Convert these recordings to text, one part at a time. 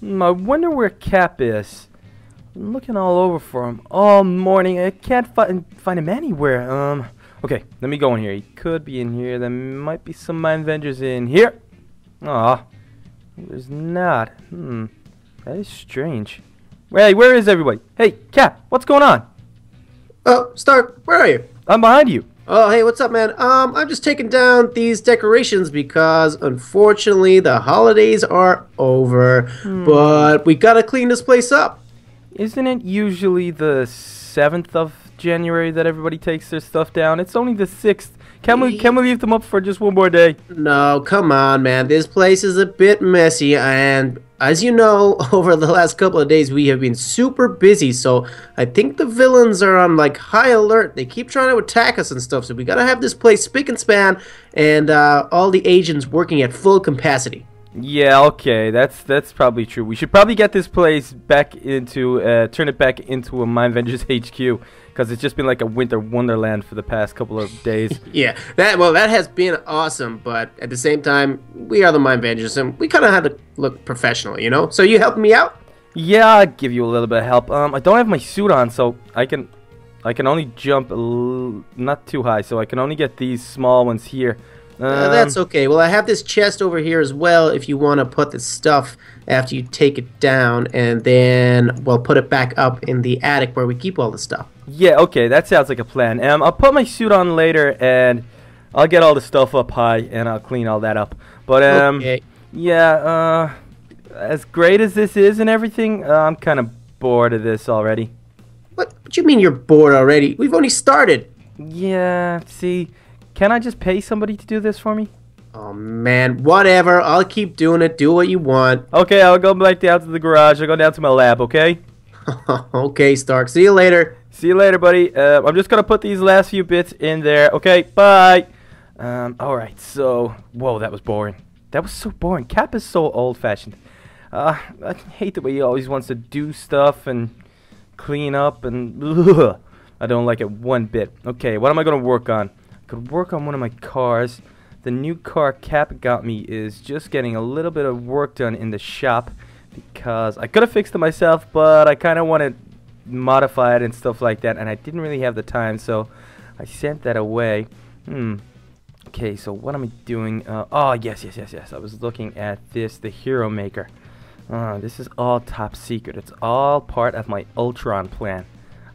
Hmm, I wonder where Cap is. I'm looking all over for him all morning. I can't fi find him anywhere. Um, okay, let me go in here. He could be in here. There might be some MineVengers in here. Aw, there's not. Hmm, that is strange. Hey, where is everybody? Hey, Cap, what's going on? Oh, Stark, where are you? I'm behind you. Oh, hey, what's up, man? Um, I'm just taking down these decorations because, unfortunately, the holidays are over. Hmm. But we gotta clean this place up. Isn't it usually the 7th of January that everybody takes their stuff down? It's only the 6th. Can we, can we leave them up for just one more day? No, come on, man. This place is a bit messy, and as you know, over the last couple of days, we have been super busy. So I think the villains are on like high alert. They keep trying to attack us and stuff. So we gotta have this place spick and span, and uh, all the agents working at full capacity. Yeah, okay, that's that's probably true. We should probably get this place back into, uh, turn it back into a MineVengers HQ, because it's just been like a winter wonderland for the past couple of days. Yeah, that well, that has been awesome, but at the same time, we are the MineVengers, and we kind of had to look professional, you know. So you helping me out? yeah, I'll give you a little bit of help. Um, I don't have my suit on, so I can, I can only jump a l- not too high, so I can only get these small ones here. Um, Uh, that's okay. Well, I have this chest over here as well. If you want to put the stuff after you take it down, and then we'll put it back up in the attic where we keep all the stuff. Yeah, okay, that sounds like a plan. Um, I'll put my suit on later, and I'll get all the stuff up high, and I'll clean all that up. But um, okay. yeah, uh, as great as this is and everything, uh, I'm kind of bored of this already. What? What you mean you're bored already? We've only started. Yeah, see, can I just pay somebody to do this for me? Oh man, whatever. I'll keep doing it. Do what you want. Okay, I'll go back down to the garage. I'll go down to my lab. Okay. okay, Stark. See you later. See you later, buddy. Uh, I'm just gonna put these last few bits in there. Okay, bye. Um, all right. So, whoa, that was boring. That was so boring. Cap is so old-fashioned. Uh, I hate the way he always wants to do stuff and clean up, and ugh, I don't like it one bit. Okay, what am I gonna work on? Could work on one of my cars. The new car Cap got me is just getting a little bit of work done in the shop because I could have fixed it myself, but I kind of want to modify it and stuff like that, and I didn't really have the time, so I sent that away. Hmm. Okay, so what am I doing? Uh, oh, yes, yes, yes, yes. I was looking at this, the Hero Maker. Uh, this is all top secret. It's all part of my Ultron plan.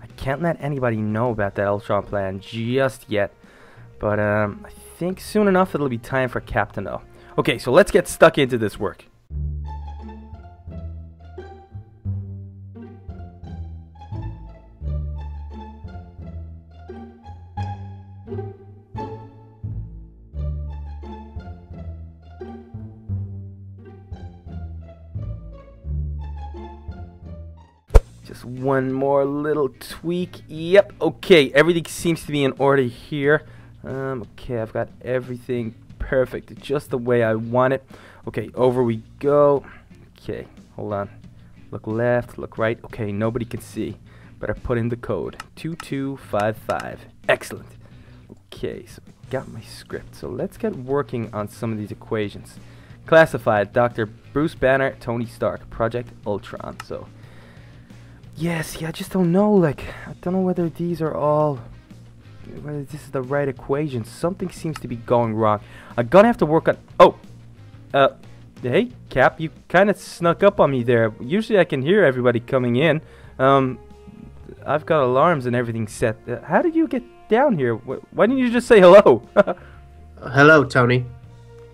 I can't let anybody know about that Ultron plan just yet, but um, I think soon enough it'll be time for Captain know. Okay, so let's get stuck into this work. Just one more little tweak. Yep, okay, everything seems to be in order here. Um, okay, I've got everything perfect, just the way I want it. Okay, over we go. Okay, hold on. Look left, look right. Okay, nobody can see. Better put in the code. 2255. Excellent. Okay, so I got my script. So let's get working on some of these equations. Classified, Dr. Bruce Banner, Tony Stark, Project Ultron. So, yes, yeah, I just don't know. Like, I don't know whether these are all whether this is the right equation. Something seems to be going wrong. I'm gonna have to work on. Oh, uh, hey, Cap, you kind of snuck up on me there. Usually I can hear everybody coming in. Um, I've got alarms and everything set. Uh, how did you get down here? Wh- Why didn't you just say hello? Hello, Tony.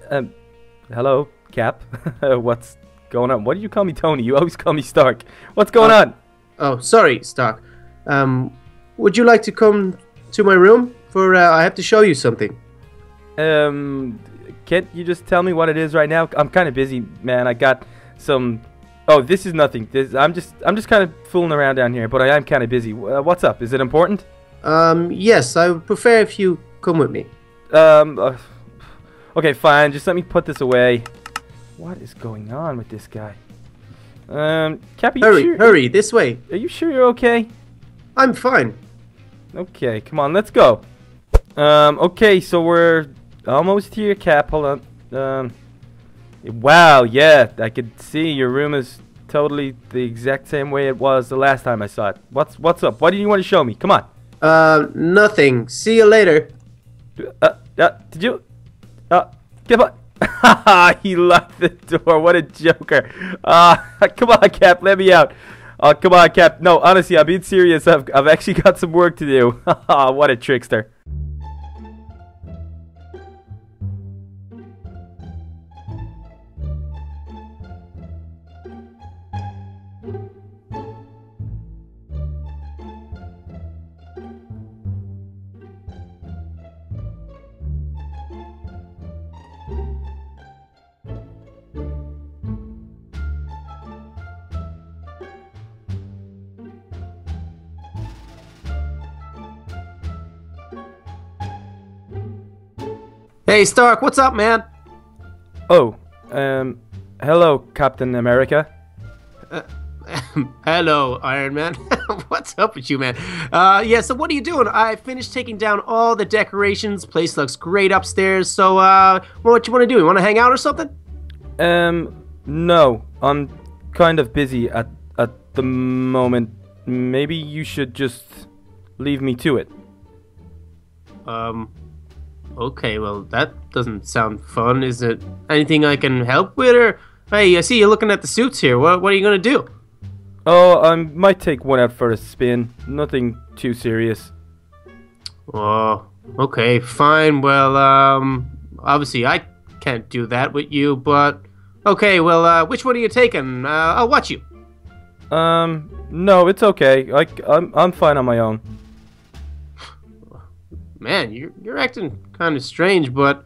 um, hello, Cap. What's going on? Why do you call me Tony? You always call me Stark. What's going Uh, on? Oh, sorry, Stark. Um, would you like to come to my room? For uh, I have to show you something. Um, can't you just tell me what it is right now? I'm kind of busy, man. I got some. Oh, this is nothing. This, I'm just, I'm just kind of fooling around down here, but I am kind of busy. Uh, what's up? Is it important? Um, yes, I would prefer if you come with me. Um, uh, okay, fine. Just let me put this away. What is going on with this guy? Um, Cap, are you Hurry, sure? hurry, this way. Are you sure you're okay? I'm fine. Okay, come on, let's go. Um, okay, so we're almost here, Cap. Hold on. Um, wow, yeah, I could see your room is totally the exact same way it was the last time I saw it. What's what's up? What do you want to show me? Come on. Uh, nothing. See you later. Uh, uh did you? Uh, give up. he locked the door. What a joker. Uh, come on, Cap. Let me out. Oh, come on, Cap. No, honestly, I'm being serious. I've, I've actually got some work to do. what a trickster. Hey, Stark, what's up, man? Oh, um, hello, Captain America. Uh, hello, Iron Man. what's up with you, man? Uh, yeah, so what are you doing? I finished taking down all the decorations. Place looks great upstairs. So, uh, what you want to do? You want to hang out or something? Um, no. I'm kind of busy at, at the moment. Maybe you should just leave me to it. Um, Okay, well, that doesn't sound fun. Is it anything I can help with, or hey, I see you're looking at the suits here. What what are you gonna do? Oh, I might take one out for a spin. Nothing too serious. Oh, okay, fine. Well, um, obviously I can't do that with you, but okay. Well, uh, which one are you taking? Uh, I'll watch you. Um, no, it's okay. Like I'm I'm fine on my own man, you're you're acting kind of strange, but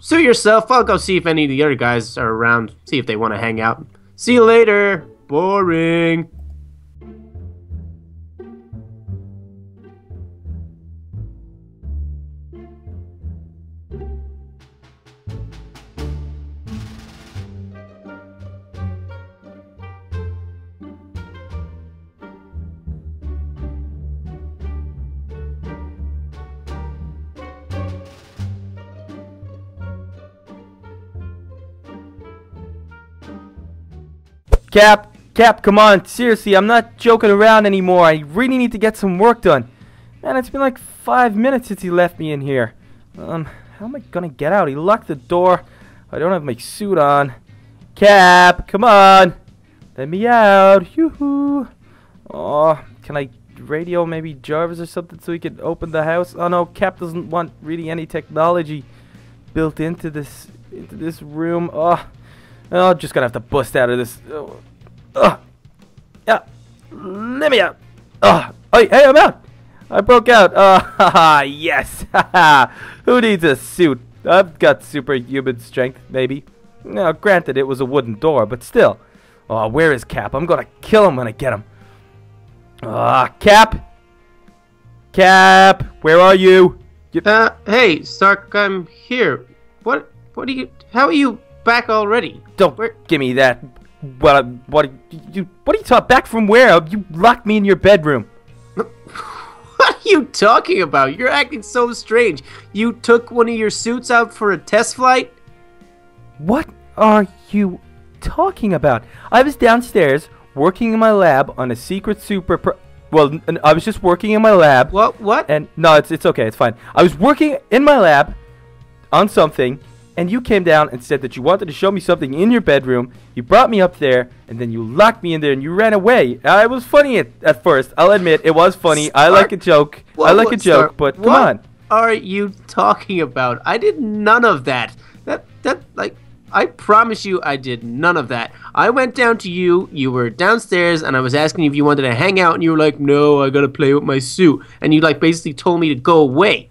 suit yourself. I'll go see if any of the other guys are around. See if they want to hang out. See you later. Boring. Cap, Cap, come on. Seriously, I'm not joking around anymore. I really need to get some work done. Man, it's been like five minutes since he left me in here. Um, how am I gonna get out? He locked the door. I don't have my suit on. Cap, come on. Let me out. Yoo-hoo. Oh, can I radio maybe Jarvis or something so he can open the house? Oh no, Cap doesn't want really any technology built into this into this room. Oh. Oh, I'm just gonna have to bust out of this. Oh, uh, yeah, let me out. Oh, hey, hey, I'm out. I broke out. Oh, yes. Who needs a suit? I've got superhuman strength, maybe. Now, granted, it was a wooden door, but still. Oh, where is Cap? I'm gonna kill him when I get him. Ah, Cap. Cap, where are you? you uh, hey, Stark, I'm here. What? What are you? How are you back already. Don't Where? give me that. What? What? You? What are you talking? Back from where? You locked me in your bedroom. What are you talking about? You're acting so strange. You took one of your suits out for a test flight? What are you talking about? I was downstairs working in my lab on a secret super. well, I was just working in my lab. What? What? And no, it's it's okay. It's fine. I was working in my lab on something and you came down and said that you wanted to show me something in your bedroom. You brought me up there, and then you locked me in there, and you ran away. Uh, it was funny at, at first. I'll admit it was funny. I like a joke. What, I like what, a joke, Star, but come what on. Are you talking about? I did none of that. That that like I promise you I did none of that. I went down to you, you were downstairs, and I was asking if you wanted to hang out, and you were like, no, I gotta play with my suit. And you like basically told me to go away.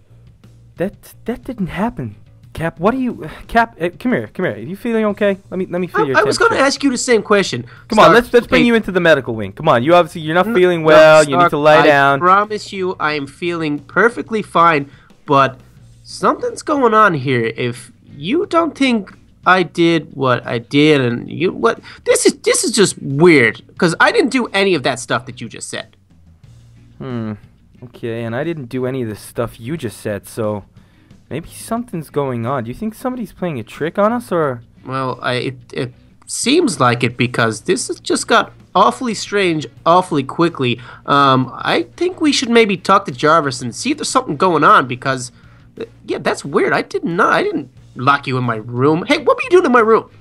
That that didn't happen. Cap, what are you? Cap, uh, come here, come here. Are you feeling okay? Let me let me feel I, your. I was going to ask you the same question. Come Stark, on, let's let's okay. bring you into the medical wing. Come on, you obviously you're not feeling well. No, Stark, you need to lie I down. I promise you, I am feeling perfectly fine. But something's going on here. If you don't think I did what I did, and you what this is this is just weird because I didn't do any of that stuff that you just said. Hmm. Okay, and I didn't do any of the stuff you just said, so Maybe something's going on. Do you think somebody's playing a trick on us, or? Well, I it, it seems like it because this has just got awfully strange awfully quickly. Um, I think we should maybe talk to Jarvis and see if there's something going on because, uh, yeah, that's weird. I did not. I didn't lock you in my room. Hey, what were you doing in my room?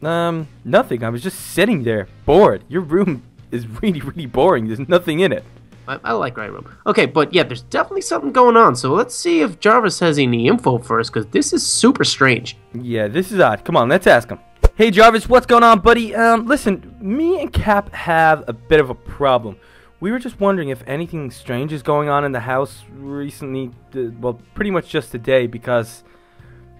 Um, nothing. I was just sitting there, bored. Your room is really, really boring. There's nothing in it. I, I like my room. Okay, but yeah, there's definitely something going on. So let's see if Jarvis has any info us because this is super strange. Yeah, this is odd. Come on, let's ask him. Hey Jarvis, what's going on, buddy? Um, listen, me and Cap have a bit of a problem. We were just wondering if anything strange is going on in the house recently. Well, pretty much just today because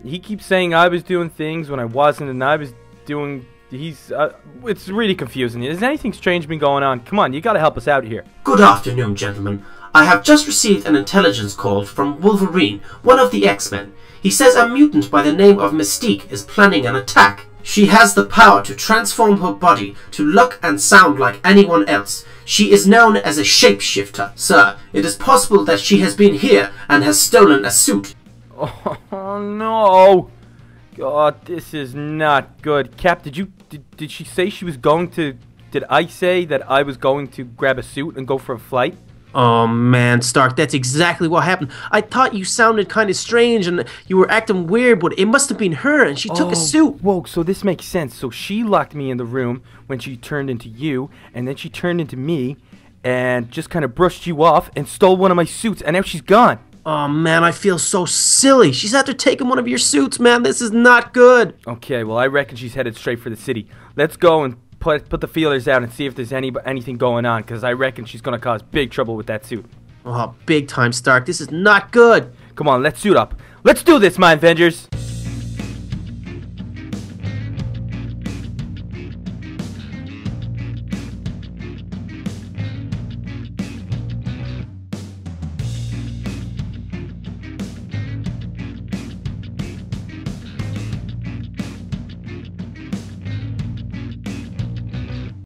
he keeps saying I was doing things when I wasn't, and I was doing. He's. Uh, it's really confusing. Has anything strange been going on? Come on, you gotta help us out here. Good afternoon, gentlemen. I have just received an intelligence call from Wolverine, one of the X-Men. He says a mutant by the name of Mystique is planning an attack. She has the power to transform her body to look and sound like anyone else. She is known as a shapeshifter, sir. It is possible that she has been here and has stolen a suit. Oh no! God, this is not good. Cap, did you did, did she say she was going to? Did I say that I was going to grab a suit and go for a flight? Oh man, Stark, that's exactly what happened. I thought you sounded kind of strange and you were acting weird, but it must have been her and she took Oh, a suit. Whoa, so this makes sense. So she locked me in the room when she turned into you, and then she turned into me, and just kind of brushed you off and stole one of my suits, and now she's gone. Oh man, I feel so silly. She's after taking one of your suits, man. This is not good. Okay, well I reckon she's headed straight for the city. Let's go and put put the feelers out and see if there's any anything going on, because I reckon she's gonna cause big trouble with that suit. Oh, big time, Stark. This is not good. Come on, let's suit up. Let's do this, MineVengers.